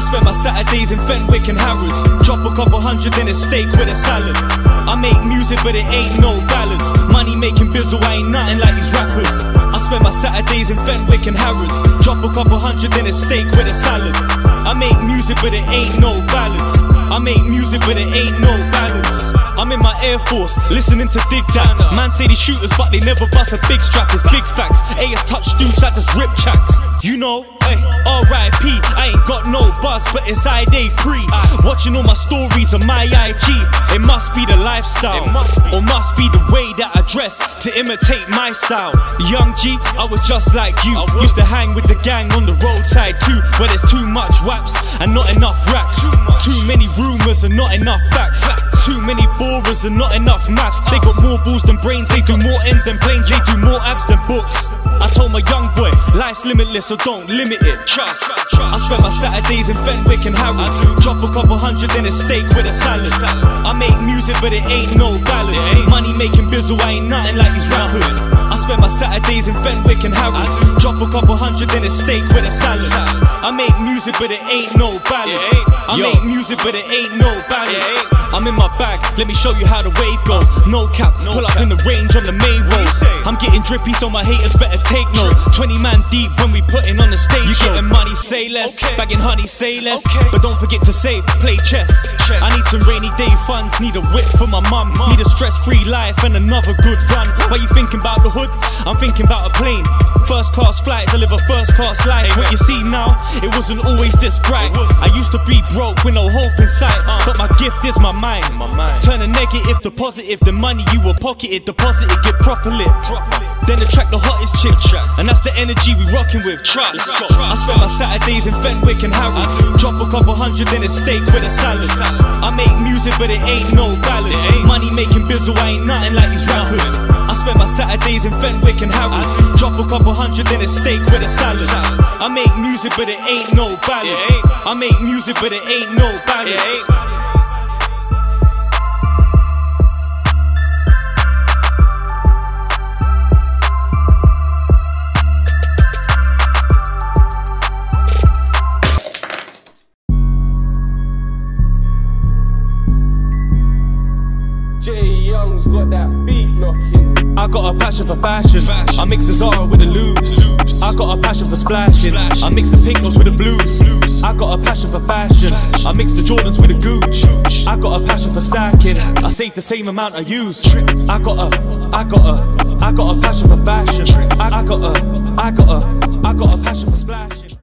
spend my Saturdays in Fenwick and Harrods. Drop a couple hundred in a steak with a salad. I make music, but it ain't no balance. Money making bizzle, I ain't nothing like these rappers. I spend my Saturdays in Fenwick and Harrods. Drop a couple hundred in a steak with a salad. I make music, but it ain't no balance. I make music, but it ain't no balance. I'm in my Air Force, listening to Dig Tag. Man say they shooters, but they never bust a big strap. It's big facts. AS touch dudes, I just rip tracks. You know, hey, RIP, I ain't got no buzz, but it's ID pre. Watching all my stories on my IG. It must be the lifestyle, must or must be the way that I dress to imitate my style. Young G, I was just like you. Used to hang with the gang on the roadside too, where there's too much raps and not enough racks. Too. Too many rumors and not enough facts. Too many borers and not enough maths. They got more balls than brains, they do more ends than planes, they do more abs than books. I told my young boy, life's limitless, so don't limit it. Trust. I spend my Saturdays in Fenwick and Harrods. Drop a couple hundred in a steak with a salad. I make music, but it ain't no balance. Money making bizzle, I ain't nothing like these rappers. I spend my Saturdays in Fenwick and Harrods. Drop a couple hundred in a steak with a salad. I make music, but it ain't no balance. I make music, but it ain't no balance. I'm in my bag, let me show you how the wave go. No cap, pull up in the range on the main road. I'm getting drippy, so my haters better take note. 20 man deep when we putting on the stage. You getting money, say less. Bagging honey, say less. But don't forget to save, play chess. Chess. I need some rainy day funds, need a whip for my mum. Need a stress free life and another good run. Why you thinking about the hood? I'm thinking about a plane. First class flights, I live a first class life. What you see now, it wasn't always this bright. I used to be broke with no hope in sight. Uh. But my gift is my mind. My mind. Negative to positive. The money you will pocket it, deposit it, get proper lit. Then attract the hottest chick. And that's the energy we rocking with. Trust. Let's go. I spend my Saturdays in Fenwick and Harrods. Drop a couple hundred in a steak with a salad. I make music, but it ain't no balance. Money making bizzle, I ain't nothing like these rappers. I spend my Saturdays in Fenwick and Harrods. Drop a couple hundred in a steak with a salad. I make music, but it ain't no balance. I make music, but it ain't no balance. Young's got that beat knocking. I got a passion for fashion. I mix the Zara with the loose. I got a passion for splashing. I mix the pink notes with the blues. I got a passion for fashion. I mix the Jordans with the Gooch. Gooch. I got a passion for stacking. I save the same amount I use. I got a, I got a, I got a passion for fashion. I, I got a, I got a, I got a passion for splashing.